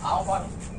好放。